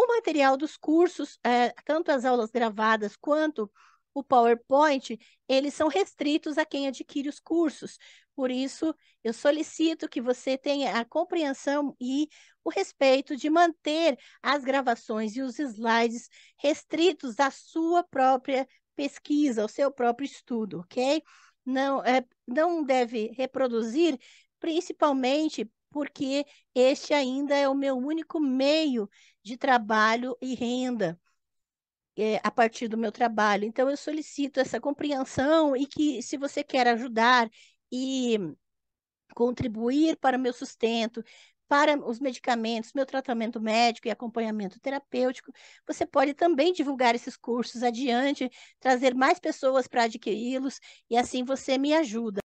O material dos cursos, é, tanto as aulas gravadas quanto o PowerPoint, eles são restritos a quem adquire os cursos. Por isso, eu solicito que você tenha a compreensão e o respeito de manter as gravações e os slides restritos à sua própria pesquisa, ao seu próprio estudo, ok? Não, é, não deve reproduzir, principalmente porque este ainda é o meu único meio de trabalho e renda é, a partir do meu trabalho. Então, eu solicito essa compreensão e que, se você quer ajudar e contribuir para o meu sustento, para os medicamentos, meu tratamento médico e acompanhamento terapêutico, você pode também divulgar esses cursos adiante, trazer mais pessoas para adquiri-los e assim você me ajuda.